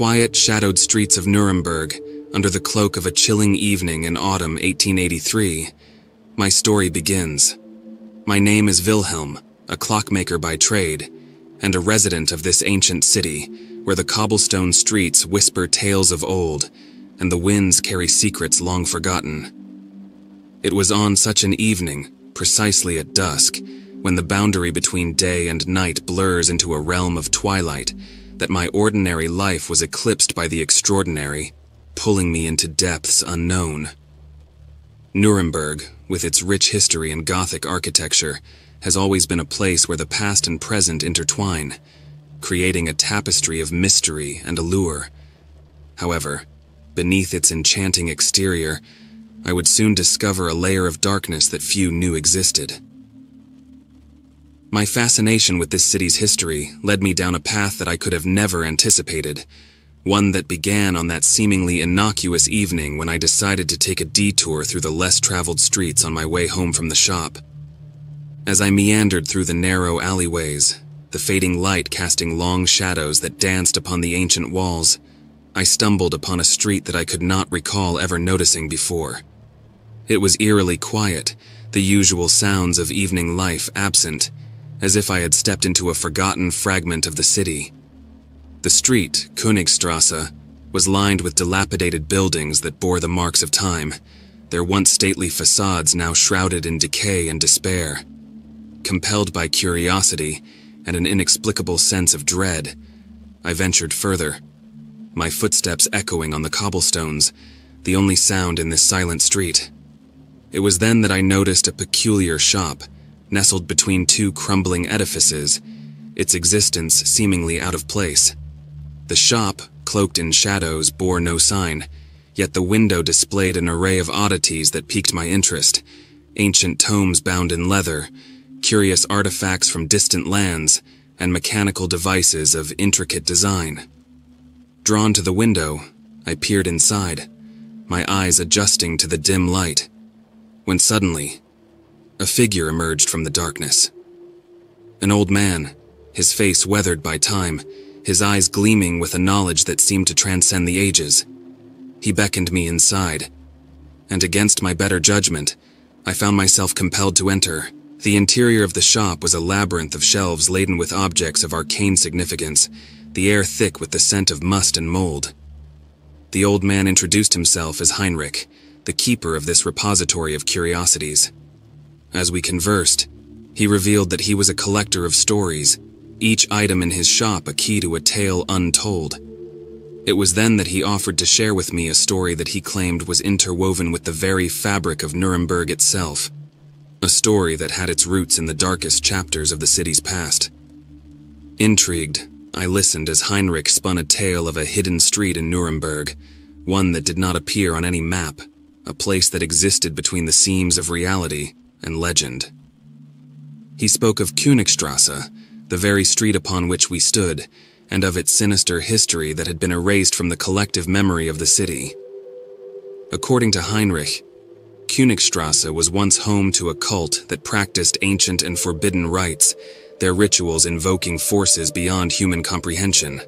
quiet, shadowed streets of Nuremberg, under the cloak of a chilling evening in autumn 1883, my story begins. My name is Wilhelm, a clockmaker by trade, and a resident of this ancient city, where the cobblestone streets whisper tales of old, and the winds carry secrets long forgotten. It was on such an evening, precisely at dusk, when the boundary between day and night blurs into a realm of twilight, that my ordinary life was eclipsed by the extraordinary, pulling me into depths unknown. Nuremberg, with its rich history and Gothic architecture, has always been a place where the past and present intertwine, creating a tapestry of mystery and allure. However, beneath its enchanting exterior, I would soon discover a layer of darkness that few knew existed. My fascination with this city's history led me down a path that I could have never anticipated, one that began on that seemingly innocuous evening when I decided to take a detour through the less traveled streets on my way home from the shop. As I meandered through the narrow alleyways, the fading light casting long shadows that danced upon the ancient walls, I stumbled upon a street that I could not recall ever noticing before. It was eerily quiet, the usual sounds of evening life absent, as if I had stepped into a forgotten fragment of the city. The street, Königstrasse, was lined with dilapidated buildings that bore the marks of time, their once stately facades now shrouded in decay and despair. Compelled by curiosity and an inexplicable sense of dread, I ventured further, my footsteps echoing on the cobblestones, the only sound in this silent street. It was then that I noticed a peculiar shop, nestled between two crumbling edifices, its existence seemingly out of place. The shop, cloaked in shadows, bore no sign, yet the window displayed an array of oddities that piqued my interest. Ancient tomes bound in leather, curious artifacts from distant lands, and mechanical devices of intricate design. Drawn to the window, I peered inside, my eyes adjusting to the dim light, when suddenly, a figure emerged from the darkness. An old man, his face weathered by time, his eyes gleaming with a knowledge that seemed to transcend the ages. He beckoned me inside, and against my better judgment, I found myself compelled to enter. The interior of the shop was a labyrinth of shelves laden with objects of arcane significance, the air thick with the scent of must and mold. The old man introduced himself as Heinrich, the keeper of this repository of curiosities. As we conversed, he revealed that he was a collector of stories, each item in his shop a key to a tale untold. It was then that he offered to share with me a story that he claimed was interwoven with the very fabric of Nuremberg itself. A story that had its roots in the darkest chapters of the city's past. Intrigued, I listened as Heinrich spun a tale of a hidden street in Nuremberg, one that did not appear on any map, a place that existed between the seams of reality and legend. He spoke of Königstrasse, the very street upon which we stood, and of its sinister history that had been erased from the collective memory of the city. According to Heinrich, Königstrasse was once home to a cult that practiced ancient and forbidden rites, their rituals invoking forces beyond human comprehension.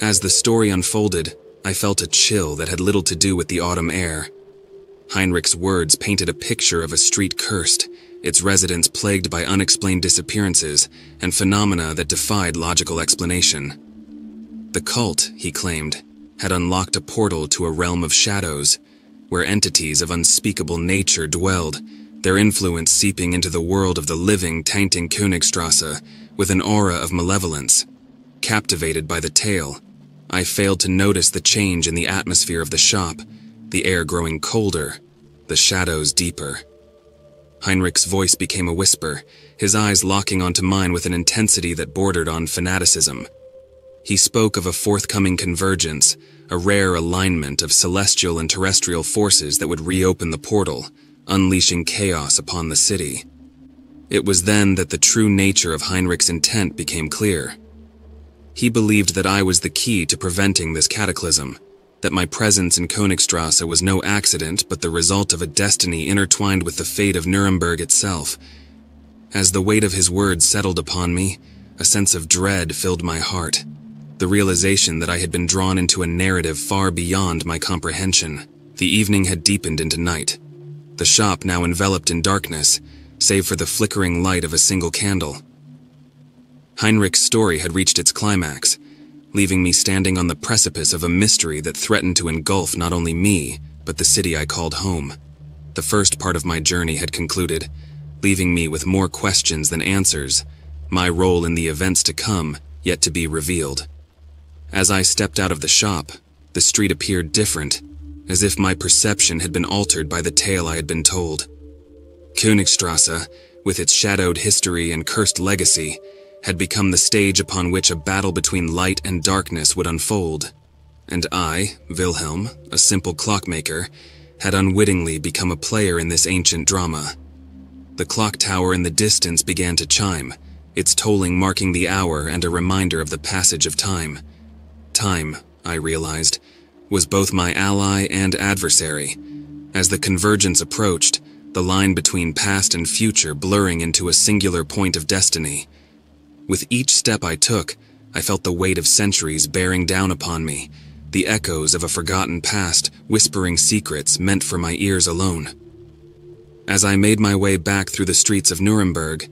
As the story unfolded, I felt a chill that had little to do with the autumn air. Heinrich's words painted a picture of a street cursed, its residents plagued by unexplained disappearances and phenomena that defied logical explanation. The cult, he claimed, had unlocked a portal to a realm of shadows, where entities of unspeakable nature dwelled, their influence seeping into the world of the living tainting Königstrasse with an aura of malevolence. Captivated by the tale, I failed to notice the change in the atmosphere of the shop the air growing colder, the shadows deeper. Heinrich's voice became a whisper, his eyes locking onto mine with an intensity that bordered on fanaticism. He spoke of a forthcoming convergence, a rare alignment of celestial and terrestrial forces that would reopen the portal, unleashing chaos upon the city. It was then that the true nature of Heinrich's intent became clear. He believed that I was the key to preventing this cataclysm, that my presence in Königstrasse was no accident but the result of a destiny intertwined with the fate of Nuremberg itself. As the weight of his words settled upon me, a sense of dread filled my heart. the realization that I had been drawn into a narrative far beyond my comprehension. The evening had deepened into night. The shop now enveloped in darkness, save for the flickering light of a single candle. Heinrich's story had reached its climax, leaving me standing on the precipice of a mystery that threatened to engulf not only me, but the city I called home. The first part of my journey had concluded, leaving me with more questions than answers, my role in the events to come yet to be revealed. As I stepped out of the shop, the street appeared different, as if my perception had been altered by the tale I had been told. Königstrasse, with its shadowed history and cursed legacy, had become the stage upon which a battle between light and darkness would unfold. And I, Wilhelm, a simple clockmaker, had unwittingly become a player in this ancient drama. The clock tower in the distance began to chime, its tolling marking the hour and a reminder of the passage of time. Time, I realized, was both my ally and adversary. As the convergence approached, the line between past and future blurring into a singular point of destiny. With each step I took, I felt the weight of centuries bearing down upon me, the echoes of a forgotten past whispering secrets meant for my ears alone. As I made my way back through the streets of Nuremberg,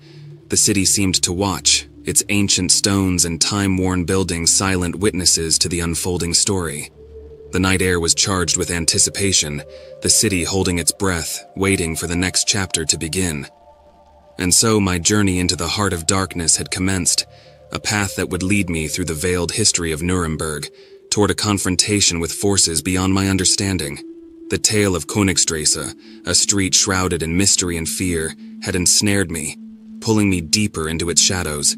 the city seemed to watch, its ancient stones and time-worn buildings silent witnesses to the unfolding story. The night air was charged with anticipation, the city holding its breath, waiting for the next chapter to begin. And so my journey into the heart of darkness had commenced, a path that would lead me through the veiled history of Nuremberg, toward a confrontation with forces beyond my understanding. The tale of Königstrasse, a street shrouded in mystery and fear, had ensnared me, pulling me deeper into its shadows.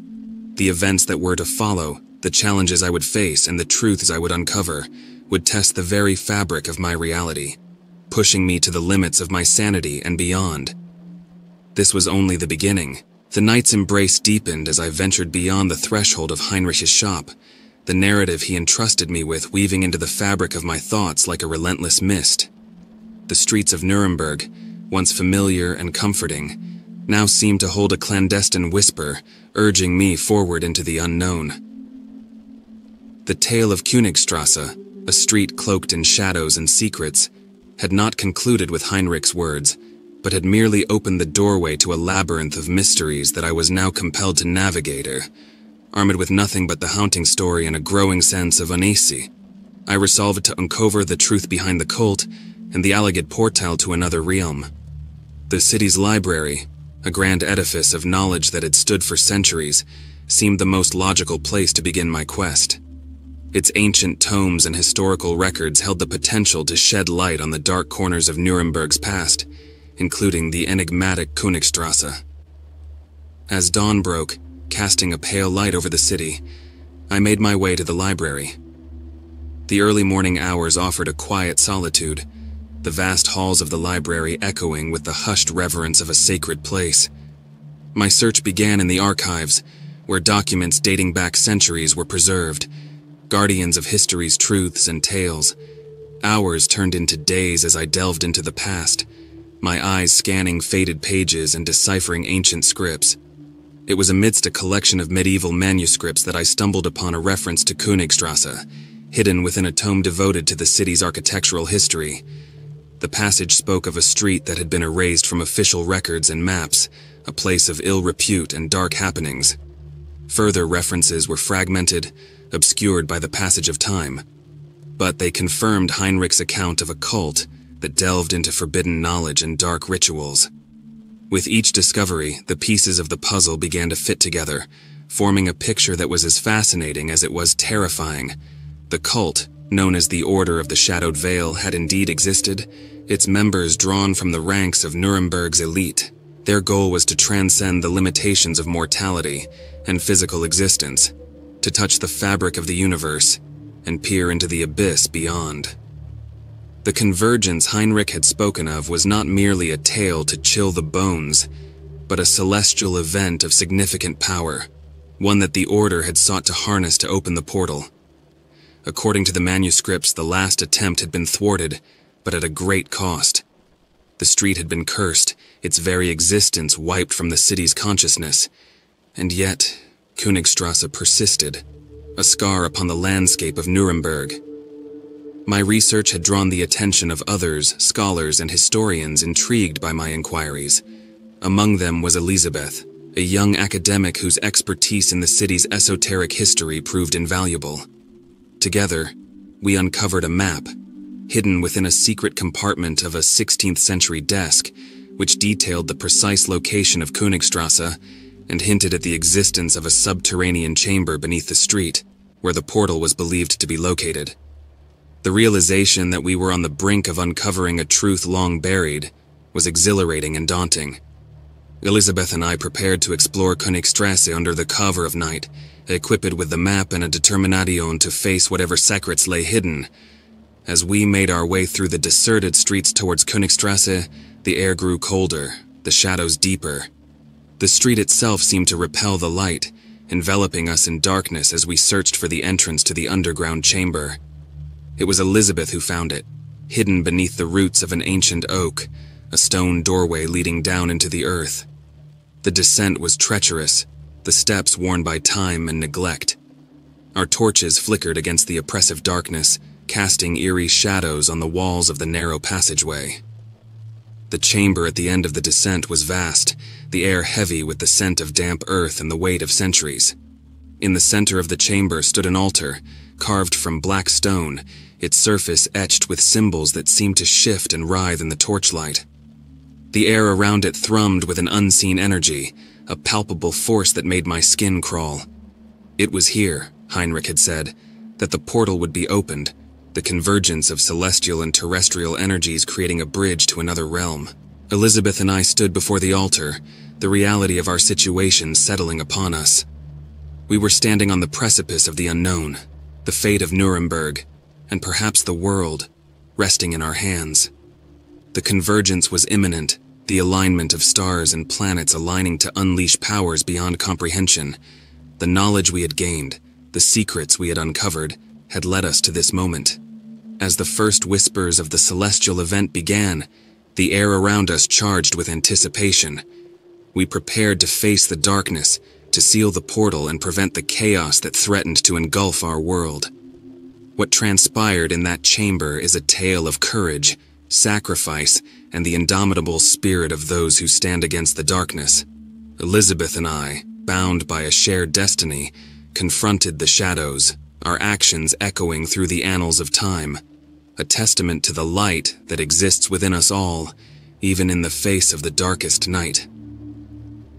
The events that were to follow, the challenges I would face, and the truths I would uncover would test the very fabric of my reality, pushing me to the limits of my sanity and beyond. This was only the beginning. The night's embrace deepened as I ventured beyond the threshold of Heinrich's shop, the narrative he entrusted me with weaving into the fabric of my thoughts like a relentless mist. The streets of Nuremberg, once familiar and comforting, now seemed to hold a clandestine whisper, urging me forward into the unknown. The tale of Königstrasse, a street cloaked in shadows and secrets, had not concluded with Heinrich's words, but had merely opened the doorway to a labyrinth of mysteries that I was now compelled to navigate, her. armed with nothing but the haunting story and a growing sense of uneasy. I resolved to uncover the truth behind the cult and the alleged portal to another realm. The city's library, a grand edifice of knowledge that had stood for centuries, seemed the most logical place to begin my quest. Its ancient tomes and historical records held the potential to shed light on the dark corners of Nuremberg's past, including the enigmatic Königstrasse. As dawn broke, casting a pale light over the city, I made my way to the library. The early morning hours offered a quiet solitude, the vast halls of the library echoing with the hushed reverence of a sacred place. My search began in the archives, where documents dating back centuries were preserved, guardians of history's truths and tales. Hours turned into days as I delved into the past, my eyes scanning faded pages and deciphering ancient scripts. It was amidst a collection of medieval manuscripts that I stumbled upon a reference to Königstrasse, hidden within a tome devoted to the city's architectural history. The passage spoke of a street that had been erased from official records and maps, a place of ill repute and dark happenings. Further references were fragmented, obscured by the passage of time. But they confirmed Heinrich's account of a cult that delved into forbidden knowledge and dark rituals. With each discovery, the pieces of the puzzle began to fit together, forming a picture that was as fascinating as it was terrifying. The cult, known as the Order of the Shadowed Veil, had indeed existed, its members drawn from the ranks of Nuremberg's elite. Their goal was to transcend the limitations of mortality and physical existence, to touch the fabric of the universe and peer into the abyss beyond. The convergence Heinrich had spoken of was not merely a tale to chill the bones, but a celestial event of significant power, one that the Order had sought to harness to open the portal. According to the manuscripts, the last attempt had been thwarted, but at a great cost. The street had been cursed, its very existence wiped from the city's consciousness. And yet, Königstrasse persisted, a scar upon the landscape of Nuremberg. My research had drawn the attention of others, scholars, and historians intrigued by my inquiries. Among them was Elizabeth, a young academic whose expertise in the city's esoteric history proved invaluable. Together, we uncovered a map, hidden within a secret compartment of a 16th century desk, which detailed the precise location of Königstrasse and hinted at the existence of a subterranean chamber beneath the street, where the portal was believed to be located. The realization that we were on the brink of uncovering a truth long buried was exhilarating and daunting. Elizabeth and I prepared to explore Königstrasse under the cover of night, equipped with the map and a determination to face whatever secrets lay hidden. As we made our way through the deserted streets towards Königstrasse, the air grew colder, the shadows deeper. The street itself seemed to repel the light, enveloping us in darkness as we searched for the entrance to the underground chamber. It was Elizabeth who found it, hidden beneath the roots of an ancient oak, a stone doorway leading down into the earth. The descent was treacherous, the steps worn by time and neglect. Our torches flickered against the oppressive darkness, casting eerie shadows on the walls of the narrow passageway. The chamber at the end of the descent was vast, the air heavy with the scent of damp earth and the weight of centuries. In the center of the chamber stood an altar, carved from black stone, its surface etched with symbols that seemed to shift and writhe in the torchlight. The air around it thrummed with an unseen energy, a palpable force that made my skin crawl. It was here, Heinrich had said, that the portal would be opened, the convergence of celestial and terrestrial energies creating a bridge to another realm. Elizabeth and I stood before the altar, the reality of our situation settling upon us. We were standing on the precipice of the unknown, the fate of Nuremberg, and perhaps the world, resting in our hands. The convergence was imminent, the alignment of stars and planets aligning to unleash powers beyond comprehension. The knowledge we had gained, the secrets we had uncovered, had led us to this moment. As the first whispers of the celestial event began, the air around us charged with anticipation. We prepared to face the darkness, to seal the portal and prevent the chaos that threatened to engulf our world. What transpired in that chamber is a tale of courage, sacrifice, and the indomitable spirit of those who stand against the darkness. Elizabeth and I, bound by a shared destiny, confronted the shadows, our actions echoing through the annals of time a testament to the light that exists within us all, even in the face of the darkest night.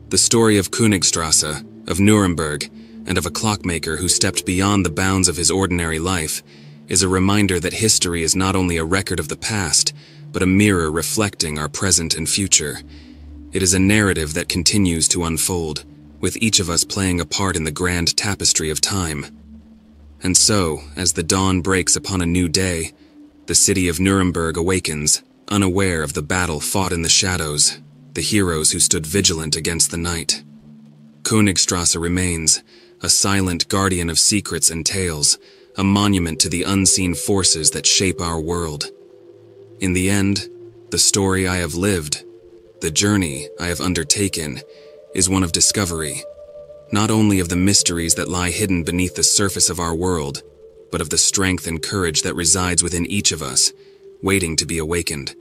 The story of Königstrasse, of Nuremberg, and of a clockmaker who stepped beyond the bounds of his ordinary life is a reminder that history is not only a record of the past, but a mirror reflecting our present and future. It is a narrative that continues to unfold, with each of us playing a part in the grand tapestry of time. And so, as the dawn breaks upon a new day, the city of Nuremberg awakens, unaware of the battle fought in the shadows, the heroes who stood vigilant against the night. Königstrasse remains, a silent guardian of secrets and tales, a monument to the unseen forces that shape our world. In the end, the story I have lived, the journey I have undertaken, is one of discovery, not only of the mysteries that lie hidden beneath the surface of our world, but of the strength and courage that resides within each of us, waiting to be awakened.